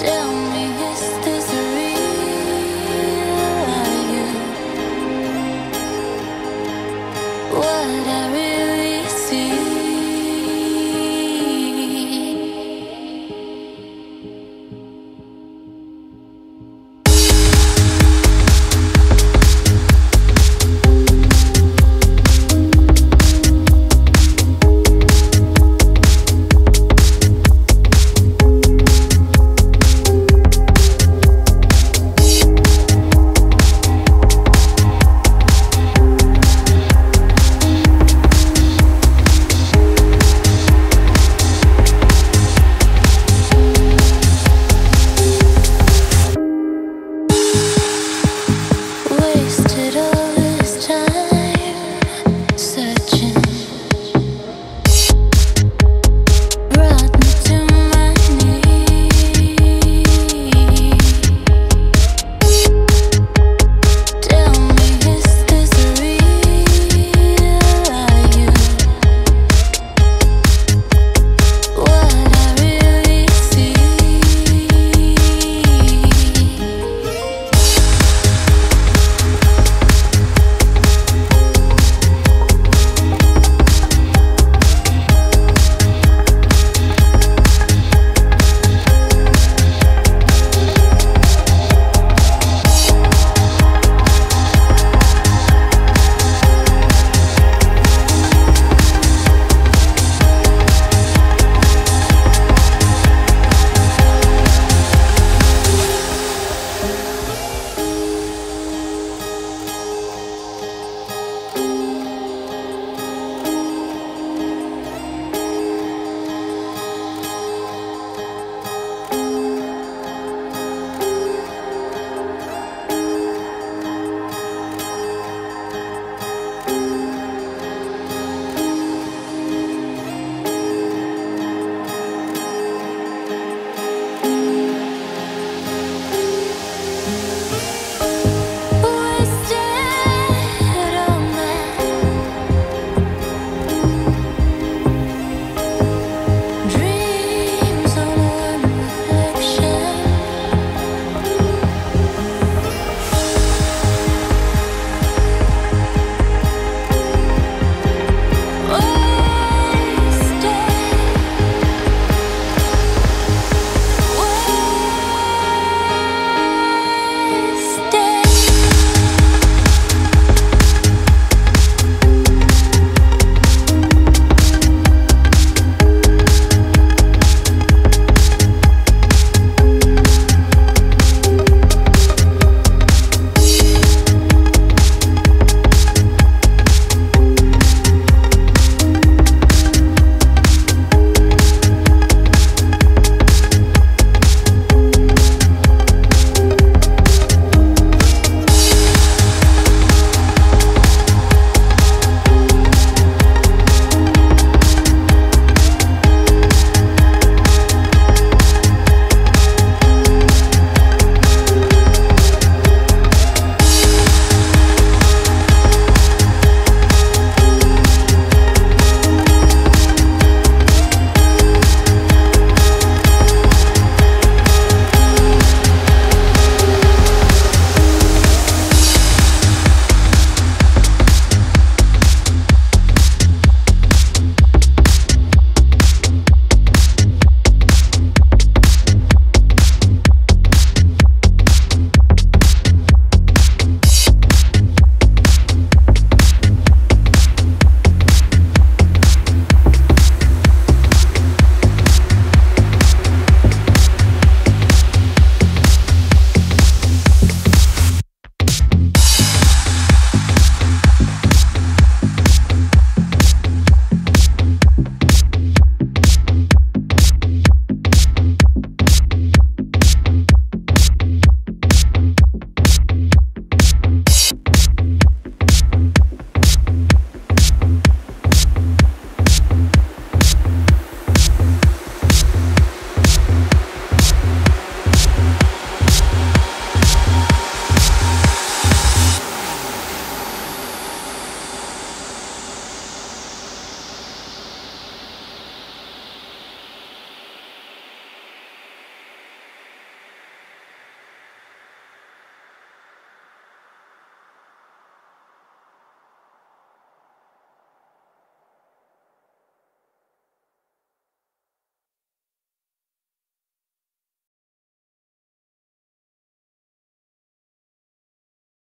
Tell